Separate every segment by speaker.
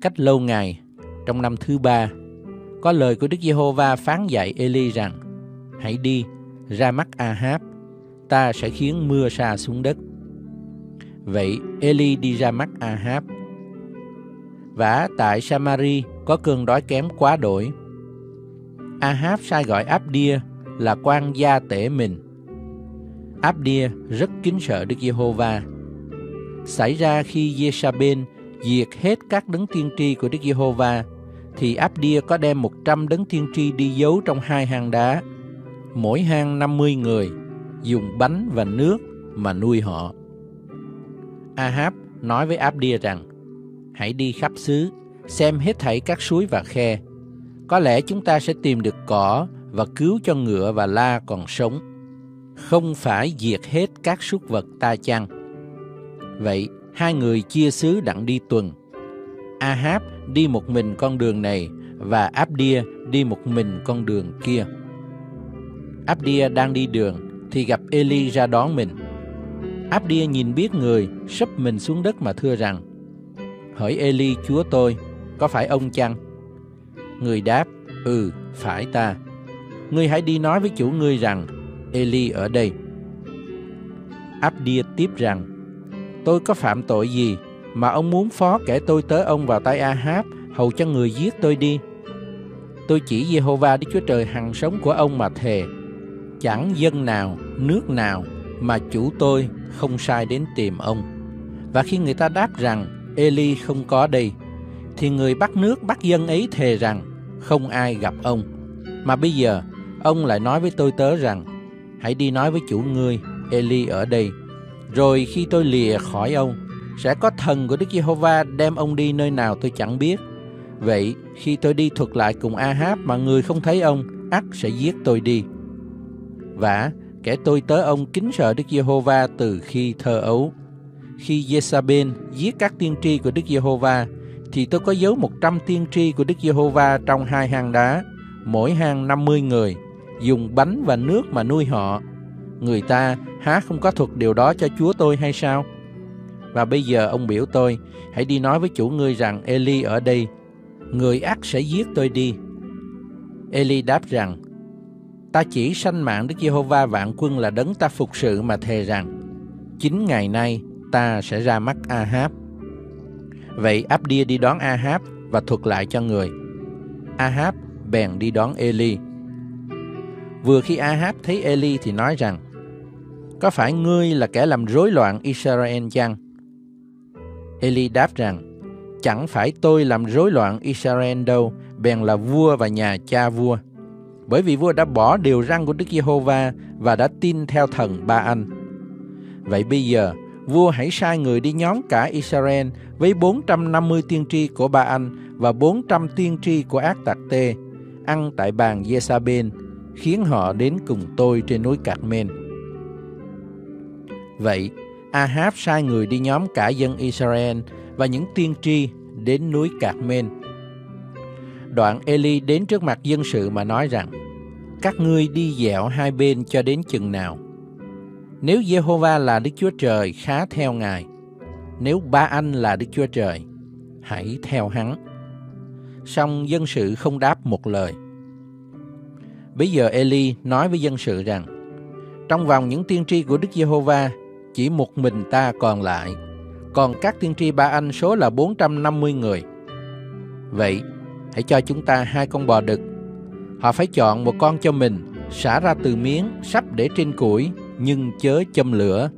Speaker 1: Cách lâu ngày, trong năm thứ ba, có lời của Đức Giê-hô-va phán dạy Eli rằng: Hãy đi ra mắt Ahab, ta sẽ khiến mưa sa xuống đất. Vậy Eli đi ra mắt Ahab. Và tại Samari có cơn đói kém quá đổi. Ahab sai gọi Abdia là quan gia tể mình. Abdia rất kính sợ Đức Giê-hô-va. Xảy ra khi Giê-sa-bên diệt hết các đấng tiên tri của Đức Giê-hô-va, thì Abdia có đem 100 đấng tiên tri đi giấu trong hai hang đá, mỗi hang 50 người, dùng bánh và nước mà nuôi họ. Ahab nói với Abdia rằng, hãy đi khắp xứ, xem hết thảy các suối và khe. Có lẽ chúng ta sẽ tìm được cỏ và cứu cho ngựa và la còn sống. Không phải diệt hết các súc vật ta chăng? Vậy, hai người chia xứ đặng đi tuần. Ahab đi một mình con đường này và Abdia đi một mình con đường kia. Abdia đang đi đường thì gặp Eli ra đón mình. Abdia nhìn biết người, sấp mình xuống đất mà thưa rằng: Hỏi Eli chúa tôi, có phải ông chăng? Người đáp: Ừ, phải ta. Ngươi hãy đi nói với chủ ngươi rằng Eli ở đây. Abdia tiếp rằng: Tôi có phạm tội gì mà ông muốn phó kẻ tôi tới ông vào tay Ahab hầu cho người giết tôi đi? Tôi chỉ Jehovah Đức Chúa Trời hằng sống của ông mà thề. Chẳng dân nào, nước nào mà chủ tôi không sai đến tìm ông. Và khi người ta đáp rằng Eli không có đây, thì người bắt nước bắt dân ấy thề rằng không ai gặp ông. Mà bây giờ, ông lại nói với tôi tớ rằng, hãy đi nói với chủ ngươi, Eli ở đây. Rồi khi tôi lìa khỏi ông, sẽ có thần của Đức Giê-hô-va đem ông đi nơi nào tôi chẳng biết. Vậy, khi tôi đi thuật lại cùng Ahab mà người không thấy ông, ắt sẽ giết tôi đi. Vả kẻ tôi tớ ông kính sợ Đức Giê-hô-va từ khi thơ ấu. Khi Giê-sa-bên giết các tiên tri của Đức Giê-hô-va, thì tôi có giấu 100 tiên tri của Đức Giê-hô-va trong hai hang đá, mỗi hang 50 người, dùng bánh và nước mà nuôi họ. Người ta há không có thuật điều đó cho Chúa tôi hay sao? Và bây giờ ông biểu tôi, hãy đi nói với chủ ngươi rằng Eli ở đây, người ác sẽ giết tôi đi. Eli đáp rằng, ta chỉ sanh mạng Đức Giê-hô-va vạn quân là đấng ta phục sự mà thề rằng, chính ngày nay ta sẽ ra mắt Ahab. Vậy Abdia đi đón Ahab và thuật lại cho người. Ahab bèn đi đón Eli. Vừa khi Ahab thấy Eli thì nói rằng, có phải ngươi là kẻ làm rối loạn Israel chăng? Eli đáp rằng, chẳng phải tôi làm rối loạn Israel đâu, bèn là vua và nhà cha vua. Bởi vì vua đã bỏ điều răn của Đức Giê-hô-va và đã tin theo thần Ba Anh. Vậy bây giờ, vua hãy sai người đi nhóm cả Israel với 450 tiên tri của Ba Anh và 400 tiên tri của ác tạc tê, ăn tại bàn Giê-sa-bên, khiến họ đến cùng tôi trên núi Cạc Men. Vậy, Ahab sai người đi nhóm cả dân Israel và những tiên tri đến núi Cạc Men. Đoạn Eli đến trước mặt dân sự mà nói rằng, các ngươi đi dẹo hai bên cho đến chừng nào? Nếu Jehovah là Đức Chúa Trời khá theo Ngài, nếu ba anh là Đức Chúa Trời, hãy theo hắn. Song dân sự không đáp một lời. Bây giờ Eli nói với dân sự rằng, trong vòng những tiên tri của Đức Giê-hô-va, chỉ một mình ta còn lại, còn các tiên tri ba anh số là 450 người. Vậy, hãy cho chúng ta hai con bò đực. Họ phải chọn một con cho mình, xả ra từ miếng, sắp để trên củi, nhưng chớ châm lửa.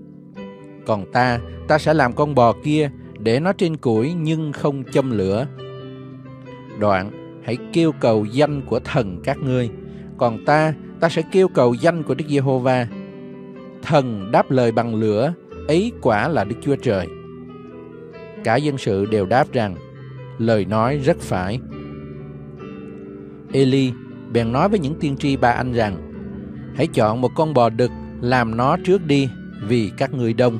Speaker 1: Còn ta, ta sẽ làm con bò kia, để nó trên củi nhưng không châm lửa. Đoạn, hãy kêu cầu danh của thần các ngươi, còn ta, ta sẽ kêu cầu danh của Đức Giê-hô-va. Thần đáp lời bằng lửa, ấy quả là Đức Chúa Trời. Cả dân sự đều đáp rằng, lời nói rất phải. Eli bèn nói với những tiên tri ba anh rằng, hãy chọn một con bò đực làm nó trước đi vì các ngươi đông,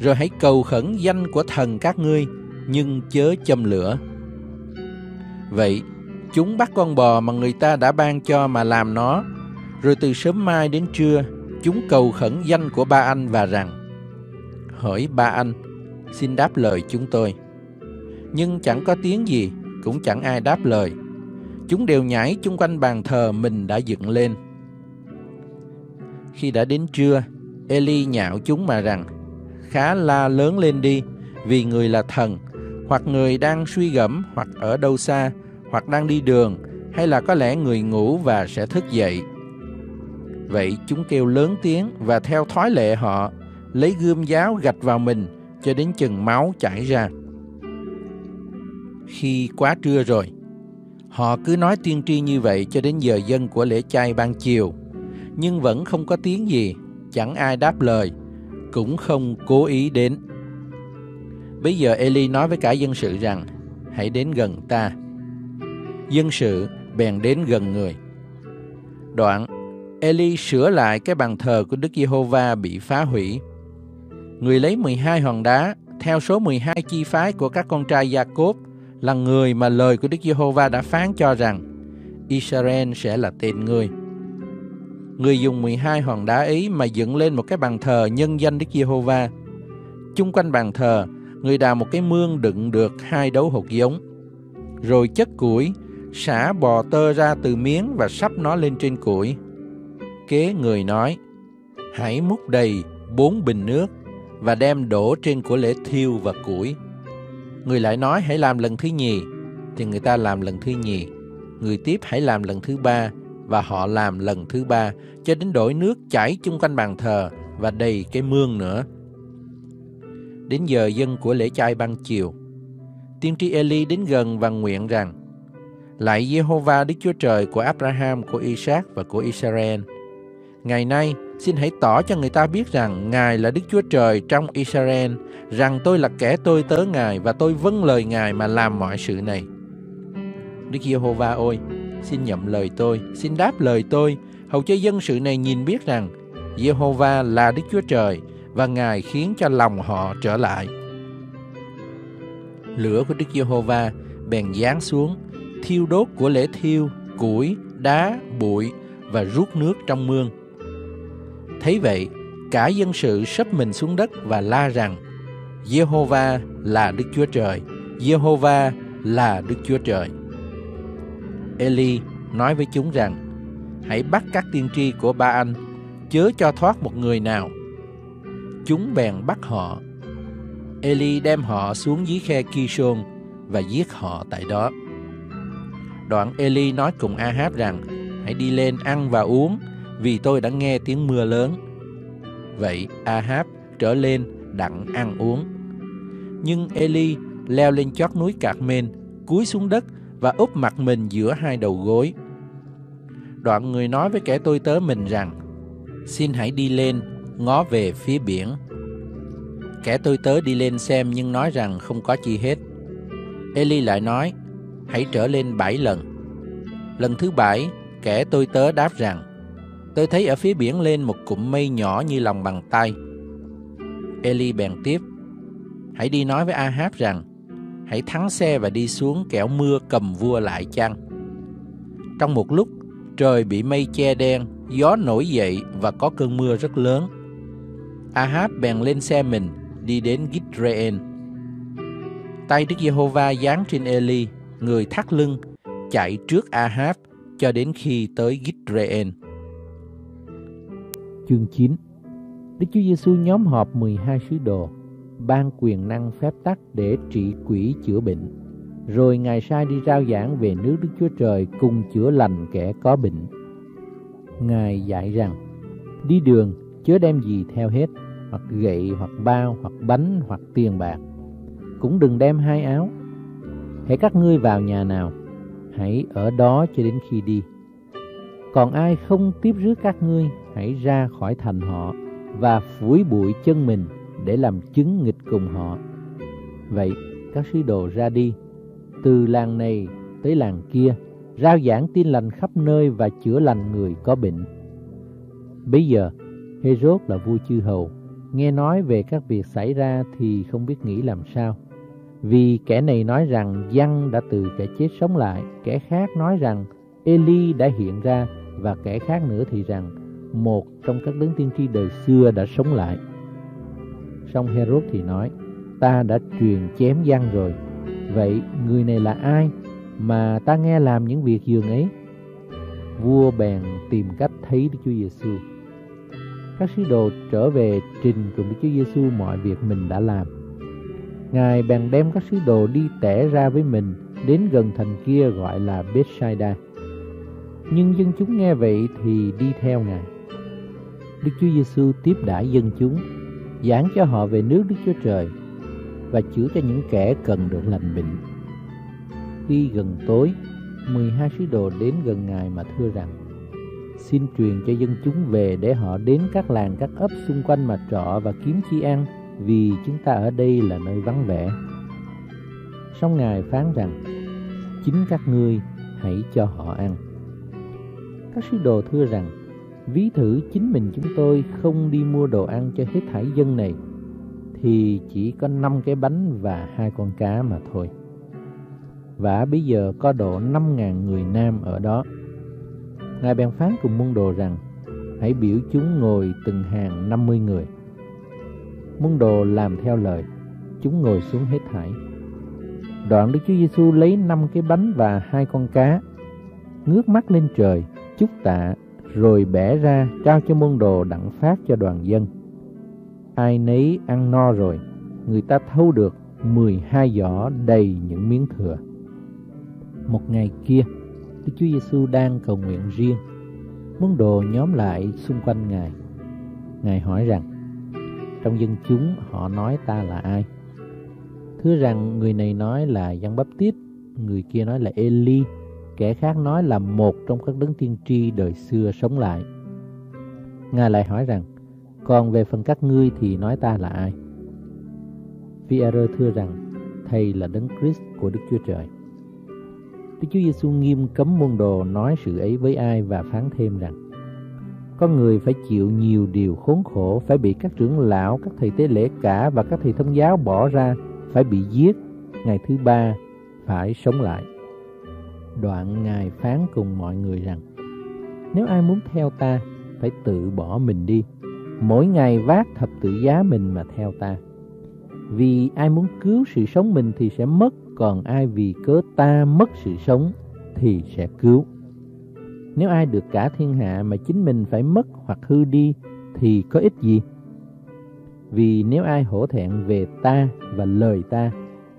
Speaker 1: rồi hãy cầu khẩn danh của thần các ngươi, nhưng chớ châm lửa. Vậy, chúng bắt con bò mà người ta đã ban cho mà làm nó, rồi từ sớm mai đến trưa, chúng cầu khẩn danh của ba anh và rằng, hỏi ba anh, xin đáp lời chúng tôi. Nhưng chẳng có tiếng gì, cũng chẳng ai đáp lời. Chúng đều nhảy chung quanh bàn thờ mình đã dựng lên. Khi đã đến trưa, Eli nhạo chúng mà rằng, khá la lớn lên đi, vì người là thần, hoặc người đang suy gẫm, hoặc ở đâu xa, hoặc đang đi đường, hay là có lẽ người ngủ và sẽ thức dậy. Vậy chúng kêu lớn tiếng và theo thói lệ họ, lấy gươm giáo gạch vào mình cho đến chừng máu chảy ra. Khi quá trưa rồi, họ cứ nói tiên tri như vậy cho đến giờ dân của lễ chay ban chiều, nhưng vẫn không có tiếng gì, chẳng ai đáp lời, cũng không cố ý đến. Bây giờ Eli nói với cả dân sự rằng, hãy đến gần ta. Dân sự bèn đến gần người. Đoạn, Eli sửa lại cái bàn thờ của Đức Giê-hô-va bị phá hủy. Người lấy 12 hòn đá theo số 12 chi phái của các con trai Gia-cốp là người mà lời của Đức Giê-hô-va đã phán cho rằng Israel sẽ là tên người. Người dùng 12 hòn đá ấy mà dựng lên một cái bàn thờ nhân danh Đức Giê-hô-va. Chung quanh bàn thờ, người đào một cái mương đựng được hai đấu hột giống. Rồi chất củi, xả bò tơ ra từ miếng và sắp nó lên trên củi. Kế người nói, hãy múc đầy bốn bình nước và đem đổ trên của lễ thiêu và củi. Người lại nói hãy làm lần thứ nhì, thì người ta làm lần thứ nhì. Người tiếp hãy làm lần thứ ba, và họ làm lần thứ ba, cho đến đổi nước chảy chung quanh bàn thờ và đầy cái mương nữa. Đến giờ dân của lễ chay ban chiều, tiên tri Eli đến gần và nguyện rằng, Lạy Jehovah Đức Chúa Trời của Abraham, của Isaac và của Israel, Ngày nay, xin hãy tỏ cho người ta biết rằng Ngài là Đức Chúa Trời trong Israel, rằng tôi là kẻ tôi tớ Ngài và tôi vâng lời Ngài mà làm mọi sự này. Đức Giê-hô-va ơi, xin nhậm lời tôi, xin đáp lời tôi, hầu cho dân sự này nhìn biết rằng Giê-hô-va là Đức Chúa Trời và Ngài khiến cho lòng họ trở lại. Lửa của Đức Giê-hô-va bèn giáng xuống, thiêu đốt của lễ thiêu, củi, đá, bụi và rút nước trong mương. Thấy vậy, cả dân sự sấp mình xuống đất và la rằng Jehovah là Đức Chúa Trời, Jehovah là Đức Chúa Trời. Eli nói với chúng rằng hãy bắt các tiên tri của ba anh chớ cho thoát một người nào. Chúng bèn bắt họ. Eli đem họ xuống dưới khe Kishon và giết họ tại đó. Đoạn Eli nói cùng Ahab rằng hãy đi lên ăn và uống vì tôi đã nghe tiếng mưa lớn. Vậy Ahab trở lên đặng ăn uống. Nhưng Eli leo lên chót núi Cạc Mên, cúi xuống đất và úp mặt mình giữa hai đầu gối. Đoạn người nói với kẻ tôi tớ mình rằng, xin hãy đi lên, ngó về phía biển. Kẻ tôi tớ đi lên xem nhưng nói rằng không có chi hết. Eli lại nói, hãy trở lên bảy lần. Lần thứ bảy, kẻ tôi tớ đáp rằng, Tôi thấy ở phía biển lên một cụm mây nhỏ như lòng bàn tay. Eli bèn tiếp, hãy đi nói với Ahab rằng, hãy thắng xe và đi xuống kẻo mưa cầm vua lại chăng. Trong một lúc, trời bị mây che đen, gió nổi dậy và có cơn mưa rất lớn. Ahab bèn lên xe mình, đi đến Gitreen. Tay Đức Giê-hô-va giáng trên Eli, người thắt lưng, chạy trước Ahab cho đến khi tới Gitreen.
Speaker 2: Chương 9 Đức Chúa Giêsu nhóm họp 12 sứ đồ, ban quyền năng phép tắc để trị quỷ chữa bệnh. Rồi Ngài sai đi rao giảng về nước Đức Chúa Trời cùng chữa lành kẻ có bệnh. Ngài dạy rằng, đi đường chớ đem gì theo hết, hoặc gậy, hoặc bao, hoặc bánh, hoặc tiền bạc. Cũng đừng đem hai áo. Hãy các ngươi vào nhà nào, hãy ở đó cho đến khi đi. Còn ai không tiếp rước các ngươi hãy ra khỏi thành họ và phủi bụi chân mình để làm chứng nghịch cùng họ. Vậy các sứ đồ ra đi,
Speaker 1: từ làng này tới làng kia, rao giảng tin lành khắp nơi và chữa lành người có bệnh. Bây giờ, Herod là vua chư hầu, nghe nói về các việc xảy ra thì không biết nghĩ làm sao. Vì kẻ này nói rằng Giăng đã từ kẻ chết sống lại, kẻ khác nói rằng Eli đã hiện ra và kẻ khác nữa thì rằng một trong các đấng tiên tri đời xưa đã sống lại. Song Herod thì nói, ta đã truyền chém gian rồi, vậy người này là ai mà ta nghe làm những việc dường ấy? Vua bèn tìm cách thấy Đức Chúa Giêsu. Các sứ đồ trở về trình cùng Đức Chúa Giêsu mọi việc mình đã làm. Ngài bèn đem các sứ đồ đi tẻ ra với mình đến gần thành kia gọi là Bethsaida. Nhưng dân chúng nghe vậy thì đi theo Ngài. Đức Chúa Giêsu tiếp đãi dân chúng, giảng cho họ về nước Đức Chúa Trời và chữa cho những kẻ cần được lành bệnh. Khi gần tối, 12 sứ đồ đến gần Ngài mà thưa rằng Xin truyền cho dân chúng về để họ đến các làng các ấp xung quanh mà trọ và kiếm chi ăn Vì chúng ta ở đây là nơi vắng vẻ Song Ngài phán rằng Chính các ngươi hãy cho họ ăn các sứ đồ thưa rằng Ví thử chính mình chúng tôi không đi mua đồ ăn cho hết thảy dân này Thì chỉ có năm cái bánh và hai con cá mà thôi và bây giờ có độ 5.000 người nam ở đó. Ngài bèn phán cùng môn đồ rằng, hãy biểu chúng ngồi từng hàng 50 người. Môn đồ làm theo lời, chúng ngồi xuống hết thảy. Đoạn Đức Chúa Giêsu lấy năm cái bánh và hai con cá, ngước mắt lên trời, chúc tạ, rồi bẻ ra trao cho môn đồ đặng phát cho đoàn dân. Ai nấy ăn no rồi, người ta thâu được 12 giỏ đầy những miếng thừa. Một ngày kia, Đức Chúa Giêsu đang cầu nguyện riêng. Môn đồ nhóm lại xung quanh Ngài. Ngài hỏi rằng, trong dân chúng họ nói ta là ai? Thưa rằng người này nói là Giăng Bắp Tít, người kia nói là Eli, kẻ khác nói là một trong các đấng tiên tri đời xưa sống lại. Ngài lại hỏi rằng, còn về phần các ngươi thì nói ta là ai? Pierre thưa rằng, Thầy là đấng Christ của Đức Chúa Trời. Đức Chúa Giêsu nghiêm cấm môn đồ nói sự ấy với ai và phán thêm rằng Con người phải chịu nhiều điều khốn khổ, phải bị các trưởng lão, các thầy tế lễ cả và các thầy thông giáo bỏ ra, phải bị giết, ngày thứ ba phải sống lại. Đoạn Ngài phán cùng mọi người rằng Nếu ai muốn theo ta, phải tự bỏ mình đi, mỗi ngày vác thập tự giá mình mà theo ta. Vì ai muốn cứu sự sống mình thì sẽ mất còn ai vì cớ ta mất sự sống thì sẽ cứu. Nếu ai được cả thiên hạ mà chính mình phải mất hoặc hư đi thì có ích gì? Vì nếu ai hổ thẹn về ta và lời ta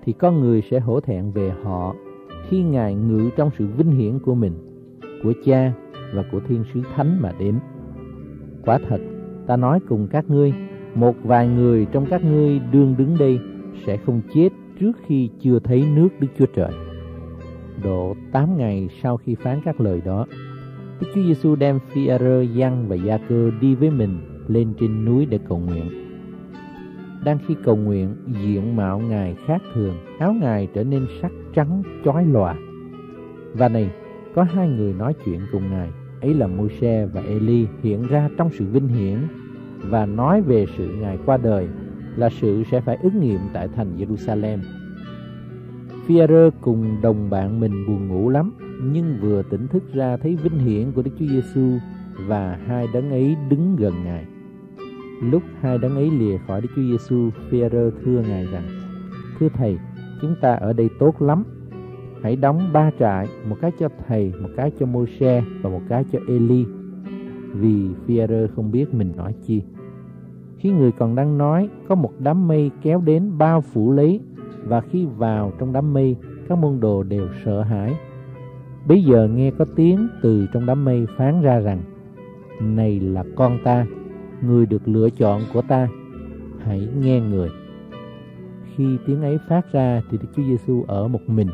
Speaker 1: thì con người sẽ hổ thẹn về họ khi Ngài ngự trong sự vinh hiển của mình, của cha và của thiên sứ thánh mà đến. Quả thật, ta nói cùng các ngươi, một vài người trong các ngươi đương đứng đây sẽ không chết trước khi chưa thấy nước Đức Chúa Trời. Độ 8 ngày sau khi phán các lời đó, Đức Chúa Giêsu đem Phi-e-rơ, Giăng và Gia-cơ đi với mình lên trên núi để cầu nguyện. Đang khi cầu nguyện, diện mạo Ngài khác thường, áo Ngài trở nên sắc trắng chói lòa. Và này, có hai người nói chuyện cùng Ngài, ấy là Môi-se và Eli hiện ra trong sự vinh hiển và nói về sự Ngài qua đời là sự sẽ phải ứng nghiệm tại thành Jerusalem. Phi-a-rơ cùng đồng bạn mình buồn ngủ lắm, nhưng vừa tỉnh thức ra thấy vinh hiển của Đức Chúa Giêsu và hai đấng ấy đứng gần Ngài. Lúc hai đấng ấy lìa khỏi Đức Chúa Giêsu, Phi-a-rơ thưa Ngài rằng: Thưa thầy, chúng ta ở đây tốt lắm. Hãy đóng ba trại, một cái cho thầy, một cái cho Môi-se và một cái cho Eli. Vì Phi-a-rơ không biết mình nói chi. Khi người còn đang nói, có một đám mây kéo đến bao phủ lấy, và khi vào trong đám mây, các môn đồ đều sợ hãi. Bây giờ nghe có tiếng từ trong đám mây phán ra rằng, Này là con ta, người được lựa chọn của ta, hãy nghe người. Khi tiếng ấy phát ra thì Đức Chúa Giêsu ở một mình.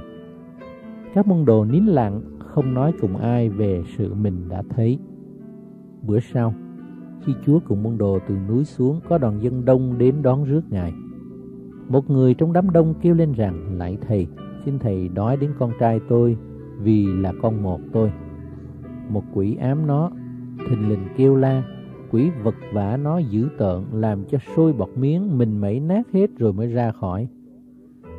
Speaker 1: Các môn đồ nín lặng, không nói cùng ai về sự mình đã thấy. Bữa sau, khi Chúa cùng môn đồ từ núi xuống có đoàn dân đông đến đón rước Ngài. Một người trong đám đông kêu lên rằng, Lạy Thầy, xin thầy nói đến con trai tôi vì là con một tôi. Một quỷ ám nó, thình lình kêu la, quỷ vật vả nó dữ tợn làm cho sôi bọt miếng mình mẩy nát hết rồi mới ra khỏi.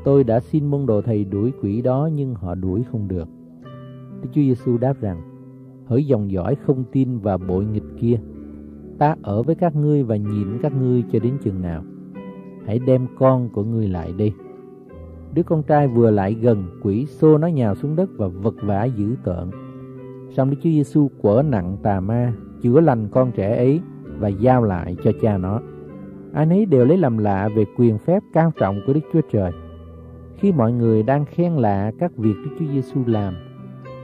Speaker 1: Tôi đã xin môn đồ thầy đuổi quỷ đó nhưng họ đuổi không được. Đức Chúa Giêsu đáp rằng: Hỡi dòng dõi không tin và bội nghịch kia, ta ở với các ngươi và nhìn các ngươi cho đến chừng nào. Hãy đem con của ngươi lại đi. Đứa con trai vừa lại gần, quỷ xô nó nhào xuống đất và vật vã dữ tợn. Xong Đức Chúa Giêsu quở nặng tà ma, chữa lành con trẻ ấy và giao lại cho cha nó. Ai nấy đều lấy làm lạ về quyền phép cao trọng của Đức Chúa Trời. Khi mọi người đang khen lạ các việc Đức Chúa Giêsu làm,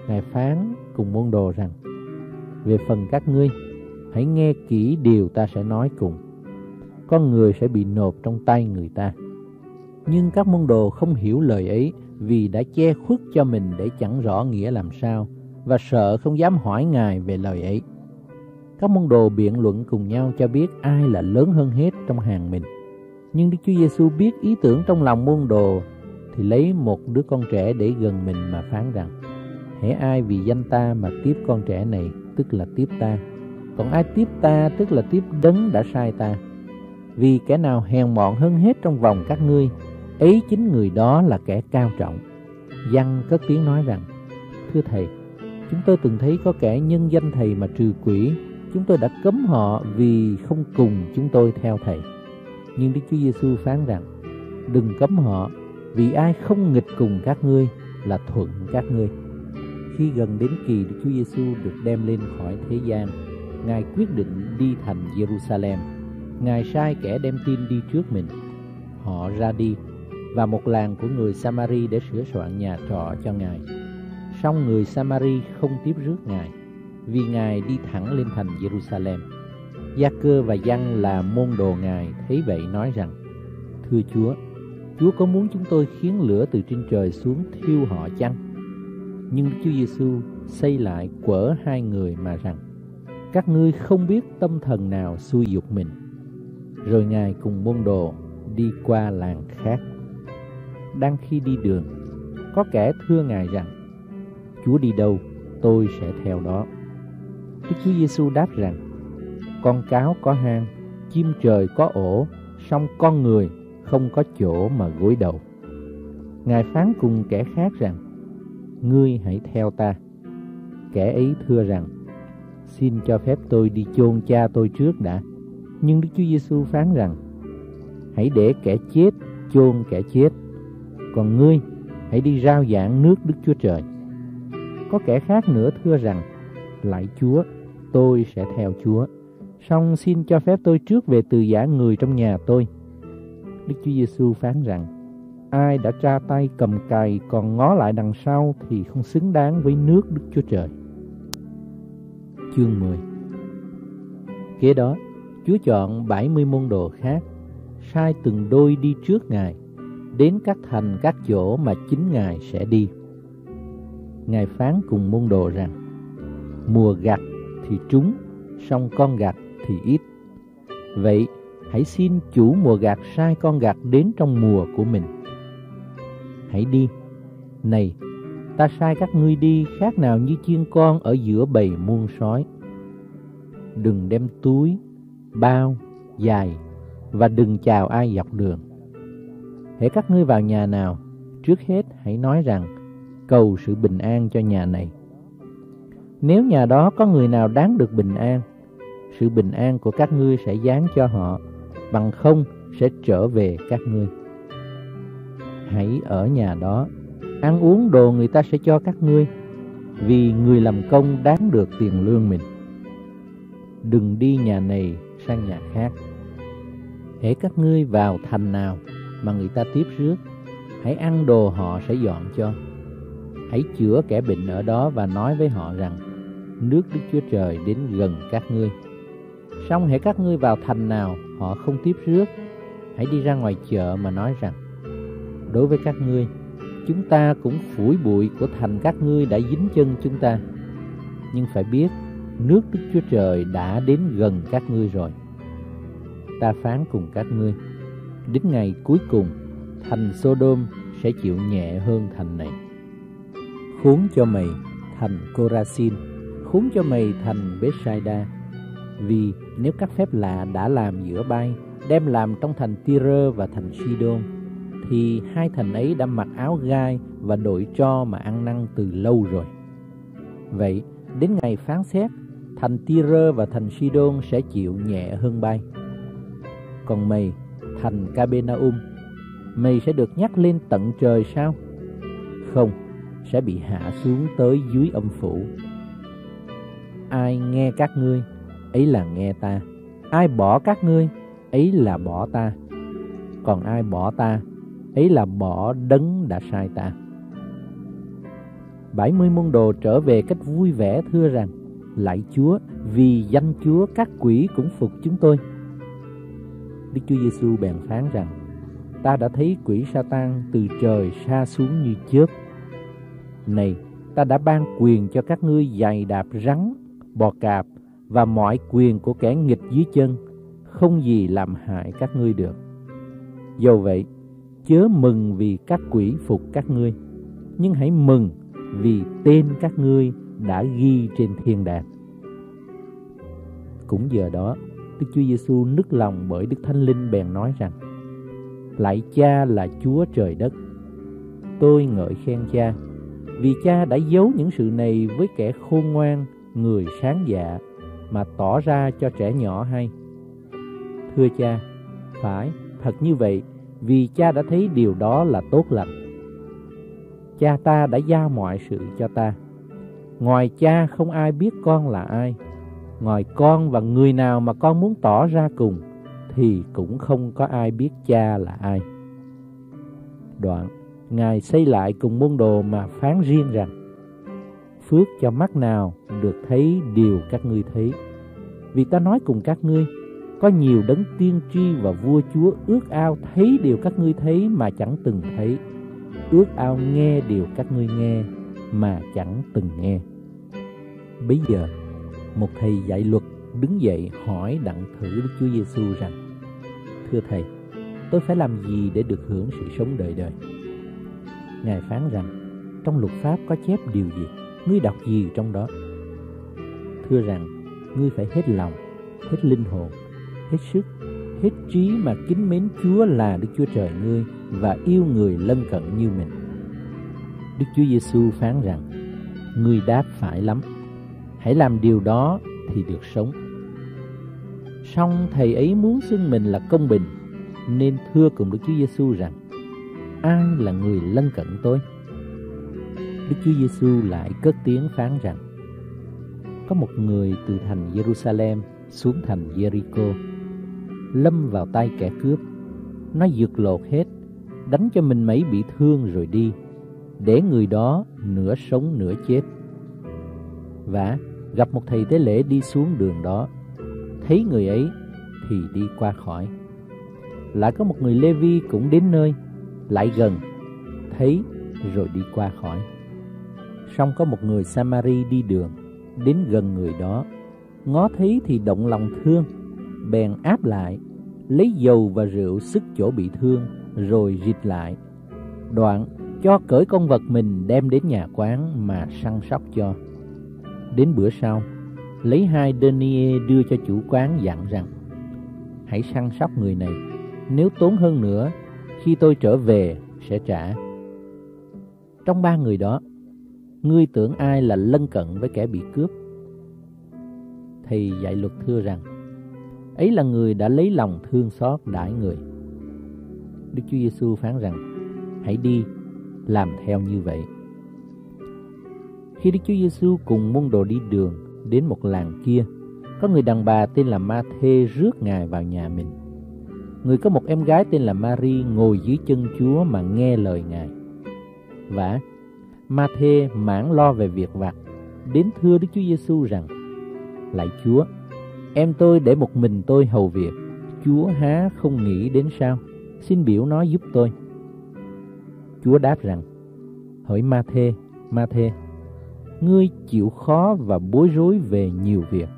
Speaker 1: Ngài phán cùng môn đồ rằng: Về phần các ngươi, hãy nghe kỹ điều ta sẽ nói cùng. Con người sẽ bị nộp trong tay người ta. Nhưng các môn đồ không hiểu lời ấy vì đã che khuất cho mình để chẳng rõ nghĩa làm sao và sợ không dám hỏi Ngài về lời ấy. Các môn đồ biện luận cùng nhau cho biết ai là lớn hơn hết trong hàng mình. Nhưng Đức Chúa Giêsu biết ý tưởng trong lòng môn đồ thì lấy một đứa con trẻ để gần mình mà phán rằng, hễ ai vì danh ta mà tiếp con trẻ này, tức là tiếp ta? Còn ai tiếp ta, tức là tiếp đấng đã sai ta? Vì kẻ nào hèn mọn hơn hết trong vòng các ngươi, ấy chính người đó là kẻ cao trọng. Văn cất tiếng nói rằng, thưa thầy, chúng tôi từng thấy có kẻ nhân danh thầy mà trừ quỷ chúng tôi đã cấm họ vì không cùng chúng tôi theo thầy nhưng đức chúa giêsu phán rằng đừng cấm họ vì ai không nghịch cùng các ngươi là thuận các ngươi khi gần đến kỳ Đức Chúa Giêsu được đem lên khỏi thế gian, Ngài quyết định đi thành Jerusalem. Ngài sai kẻ đem tin đi trước mình. Họ ra đi và một làng của người Samari để sửa soạn nhà trọ cho Ngài. Song người Samari không tiếp rước Ngài, vì Ngài đi thẳng lên thành Jerusalem. Gia cơ và Giăng là môn đồ Ngài thấy vậy nói rằng, Thưa Chúa, Chúa có muốn chúng tôi khiến lửa từ trên trời xuống thiêu họ chăng? Nhưng Chúa Giêsu xây lại quở hai người mà rằng Các ngươi không biết tâm thần nào xui dục mình Rồi Ngài cùng môn đồ đi qua làng khác Đang khi đi đường Có kẻ thưa Ngài rằng Chúa đi đâu tôi sẽ theo đó Đức Chúa Giêsu đáp rằng Con cáo có hang Chim trời có ổ song con người không có chỗ mà gối đầu Ngài phán cùng kẻ khác rằng ngươi hãy theo ta. Kẻ ấy thưa rằng, xin cho phép tôi đi chôn cha tôi trước đã. Nhưng Đức Chúa Giêsu phán rằng, hãy để kẻ chết chôn kẻ chết, còn ngươi hãy đi rao giảng nước Đức Chúa Trời. Có kẻ khác nữa thưa rằng, lại Chúa, tôi sẽ theo Chúa. Song xin cho phép tôi trước về từ giả người trong nhà tôi. Đức Chúa Giêsu phán rằng, Ai đã tra tay cầm cày còn ngó lại đằng sau thì không xứng đáng với nước Đức Chúa Trời. Chương 10 Kế đó, Chúa chọn 70 môn đồ khác, sai từng đôi đi trước Ngài, đến các thành các chỗ mà chính Ngài sẽ đi. Ngài phán cùng môn đồ rằng, mùa gặt thì trúng, song con gặt thì ít. Vậy, hãy xin chủ mùa gặt sai con gặt đến trong mùa của mình hãy đi. Này, ta sai các ngươi đi khác nào như chiên con ở giữa bầy muôn sói. Đừng đem túi, bao, dài và đừng chào ai dọc đường. Hãy các ngươi vào nhà nào, trước hết hãy nói rằng cầu sự bình an cho nhà này. Nếu nhà đó có người nào đáng được bình an, sự bình an của các ngươi sẽ giáng cho họ, bằng không sẽ trở về các ngươi. Hãy ở nhà đó ăn uống đồ người ta sẽ cho các ngươi vì người làm công đáng được tiền lương mình. Đừng đi nhà này sang nhà khác. Hễ các ngươi vào thành nào mà người ta tiếp rước hãy ăn đồ họ sẽ dọn cho. Hãy chữa kẻ bệnh ở đó và nói với họ rằng nước đức chúa trời đến gần các ngươi. Xong hễ các ngươi vào thành nào họ không tiếp rước. Hãy đi ra ngoài chợ mà nói rằng đối với các ngươi chúng ta cũng phủi bụi của thành các ngươi đã dính chân chúng ta. Nhưng phải biết nước đức chúa trời đã đến gần các ngươi rồi. Ta phán cùng các ngươi đến ngày cuối cùng thành sodom sẽ chịu nhẹ hơn thành này. Khốn cho mày thành Corazin, khốn cho mày thành Bethsaida. Vì nếu các phép lạ đã làm giữa bay, đem làm trong thành Tyre và thành Sidon, thì hai thành ấy đã mặc áo gai và đội cho mà ăn năn từ lâu rồi. Vậy, đến ngày phán xét, thành Tyre và thành Sidon sẽ chịu nhẹ hơn bay. Còn mày, thành Capernaum, mày sẽ được nhắc lên tận trời sao? Không, sẽ bị hạ xuống tới dưới âm phủ. Ai nghe các ngươi, ấy là nghe ta. Ai bỏ các ngươi, ấy là bỏ ta. Còn ai bỏ ta, ấy là bỏ đấng đã sai ta. 70 môn đồ trở về cách vui vẻ thưa rằng, Lạy Chúa, vì danh Chúa các quỷ cũng phục chúng tôi. Đức Chúa Giêsu bèn phán rằng, ta đã thấy quỷ Satan từ trời xa xuống như chớp. Này, ta đã ban quyền cho các ngươi giày đạp rắn, bò cạp và mọi quyền của kẻ nghịch dưới chân, không gì làm hại các ngươi được. Dầu vậy, chớ mừng vì các quỷ phục các ngươi, nhưng hãy mừng vì tên các ngươi đã ghi trên thiên đàng. Cũng giờ đó, Đức Chúa Giêsu nức lòng bởi Đức Thánh Linh bèn nói rằng: Lạy Cha là Chúa trời đất. Tôi ngợi khen Cha, vì Cha đã giấu những sự này với kẻ khôn ngoan, người sáng dạ mà tỏ ra cho trẻ nhỏ hay. Thưa Cha, phải, thật như vậy, vì Cha đã thấy điều đó là tốt lành. Cha ta đã giao mọi sự cho ta. Ngoài Cha không ai biết con là ai. Ngoài con và người nào mà con muốn tỏ ra cùng thì cũng không có ai biết cha là ai. Đoạn, Ngài xây lại cùng môn đồ mà phán riêng rằng, Phước cho mắt nào được thấy điều các ngươi thấy. Vì ta nói cùng các ngươi, có nhiều đấng tiên tri và vua chúa ước ao thấy điều các ngươi thấy mà chẳng từng thấy, ước ao nghe điều các ngươi nghe mà chẳng từng nghe. Bây giờ, một thầy dạy luật đứng dậy hỏi đặng thử Đức Chúa Giêsu rằng: Thưa thầy, tôi phải làm gì để được hưởng sự sống đời đời? Ngài phán rằng: Trong luật pháp có chép điều gì? Ngươi đọc gì trong đó? Thưa rằng: Ngươi phải hết lòng, hết linh hồn, hết sức, hết trí mà kính mến Chúa là Đức Chúa Trời ngươi và yêu người lân cận như mình. Đức Chúa Giêsu phán rằng: Ngươi đáp phải lắm. Hãy làm điều đó thì được sống. Song thầy ấy muốn xưng mình là công bình, nên thưa cùng Đức Chúa Giêsu rằng: Ai là người lân cận tôi? Đức Chúa Giêsu lại cất tiếng phán rằng: có một người từ thành Jerusalem xuống thành Jericho, lâm vào tay kẻ cướp, nó giật lột hết, đánh cho mình mấy bị thương rồi đi, để người đó nửa sống nửa chết. Và gặp một thầy tế lễ đi xuống đường đó, thấy người ấy thì đi qua khỏi. Lại có một người Lê Vi cũng đến nơi, lại gần, thấy rồi đi qua khỏi. Xong có một người Samari đi đường, đến gần người đó, ngó thấy thì động lòng thương, bèn áp lại, lấy dầu và rượu sức chỗ bị thương, rồi rịt lại. Đoạn cho cởi con vật mình đem đến nhà quán mà săn sóc cho. Đến bữa sau, lấy hai denier đưa cho chủ quán dặn rằng Hãy săn sóc người này, nếu tốn hơn nữa, khi tôi trở về sẽ trả. Trong ba người đó, ngươi tưởng ai là lân cận với kẻ bị cướp? thì dạy luật thưa rằng, ấy là người đã lấy lòng thương xót đãi người. Đức Chúa Giêsu phán rằng, hãy đi, làm theo như vậy. Khi Đức Chúa Giêsu cùng môn đồ đi đường đến một làng kia, có người đàn bà tên là Ma Thê rước Ngài vào nhà mình. Người có một em gái tên là Mary ngồi dưới chân Chúa mà nghe lời Ngài. Và Ma Thê mãn lo về việc vặt, đến thưa Đức Chúa Giêsu rằng: Lạy Chúa, em tôi để một mình tôi hầu việc, Chúa há không nghĩ đến sao? Xin biểu nó giúp tôi. Chúa đáp rằng: Hỡi Ma Thê, Ma Thê, ngươi chịu khó và bối rối về nhiều việc,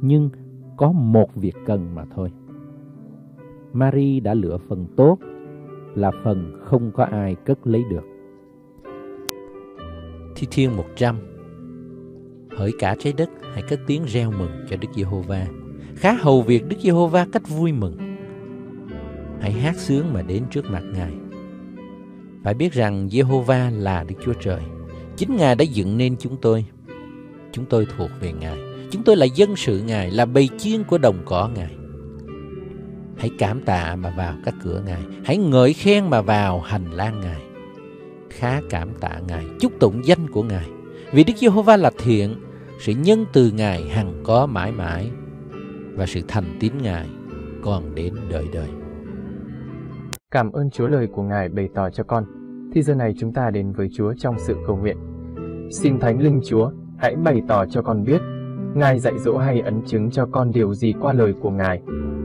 Speaker 1: nhưng có một việc cần mà thôi. Mary đã lựa phần tốt, là phần không có ai cất lấy được.
Speaker 3: Thi Thiên 100 Hỡi cả trái đất, hãy cất tiếng reo mừng cho Đức Giê-hô-va. Khá hầu việc Đức Giê-hô-va cách vui mừng. Hãy hát sướng mà đến trước mặt Ngài. Phải biết rằng Giê-hô-va là Đức Chúa Trời. Chính Ngài đã dựng nên chúng tôi. Chúng tôi thuộc về Ngài. Chúng tôi là dân sự Ngài, là bầy chiên của đồng cỏ Ngài. Hãy cảm tạ mà vào các cửa Ngài. Hãy ngợi khen mà vào hành lang Ngài. Khá cảm tạ Ngài, chúc tụng danh của Ngài. Vì Đức Giê-hô-va là thiện, sự nhân từ Ngài hằng có mãi mãi và sự thành tín Ngài còn đến đời đời.
Speaker 4: Cảm ơn Chúa lời của Ngài bày tỏ cho con. Thì giờ này chúng ta đến với Chúa trong sự cầu nguyện. Xin Thánh Linh Chúa, hãy bày tỏ cho con biết, Ngài dạy dỗ hay ấn chứng cho con điều gì qua lời của Ngài.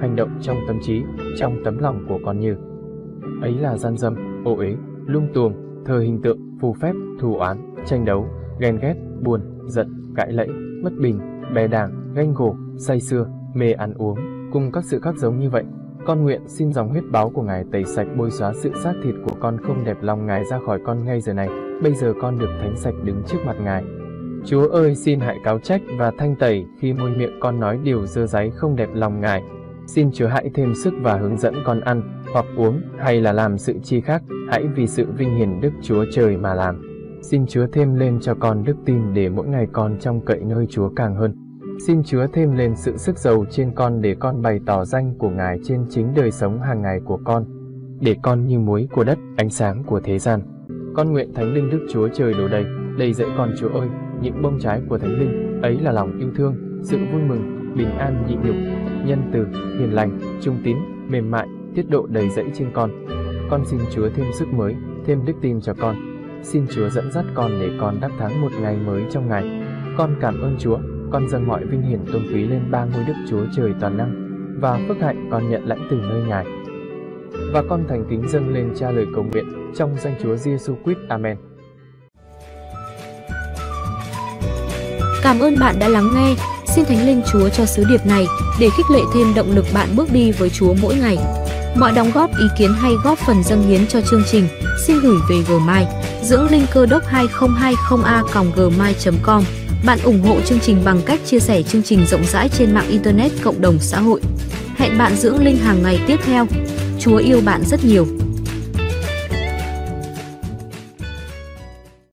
Speaker 4: hành động trong tâm trí, trong tấm lòng của con như ấy là gian dâm, ô uế, lung tuồng, thờ hình tượng, phù phép, thù oán, tranh đấu, ghen ghét, buồn, giận, cãi lẫy, bất bình, bè đảng, ganh gổ, say xưa mê ăn uống, cùng các sự khác giống như vậy. Con nguyện xin dòng huyết báo của Ngài tẩy sạch bôi xóa sự xác thịt của con không đẹp lòng Ngài ra khỏi con ngay giờ này. Bây giờ con được thánh sạch đứng trước mặt Ngài. Chúa ơi xin hãy cáo trách và thanh tẩy khi môi miệng con nói điều dơ giấy không đẹp lòng Ngài. Xin Chúa hãy thêm sức và hướng dẫn con ăn, hoặc uống, hay là làm sự chi khác, hãy vì sự vinh hiển Đức Chúa Trời mà làm. Xin Chúa thêm lên cho con đức tin để mỗi ngày con trong cậy nơi Chúa càng hơn. Xin Chúa thêm lên sự sức giàu trên con để con bày tỏ danh của Ngài trên chính đời sống hàng ngày của con, để con như muối của đất, ánh sáng của thế gian. Con nguyện Thánh Linh Đức Chúa Trời đổ đầy, đầy dẫy con Chúa ơi, những bông trái của Thánh Linh, ấy là lòng yêu thương, sự vui mừng, bình an nhịn nhục, nhân từ, hiền lành, trung tín, mềm mại, tiết độ đầy dẫy trên con. Con xin Chúa thêm sức mới, thêm đức tin cho con. Xin Chúa dẫn dắt con để con đắc thắng một ngày mới trong ngày. Con cảm ơn Chúa, con dâng mọi vinh hiển tôn quý lên ba ngôi Đức Chúa Trời toàn năng và phước hạnh con nhận lãnh từ nơi Ngài. Và con thành kính dâng lên cha lời cầu nguyện trong danh Chúa Giêsu Christ. Amen.
Speaker 5: Cảm ơn bạn đã lắng nghe. Xin Thánh Linh Chúa cho sứ điệp này để khích lệ thêm động lực bạn bước đi với Chúa mỗi ngày. Mọi đóng góp ý kiến hay góp phần dâng hiến cho chương trình, xin gửi về gmail dưỡng linh cơ đốc 2020a gmail.com. Bạn ủng hộ chương trình bằng cách chia sẻ chương trình rộng rãi trên mạng Internet cộng đồng xã hội. Hẹn bạn dưỡng linh hàng ngày tiếp theo. Chúa yêu bạn rất nhiều.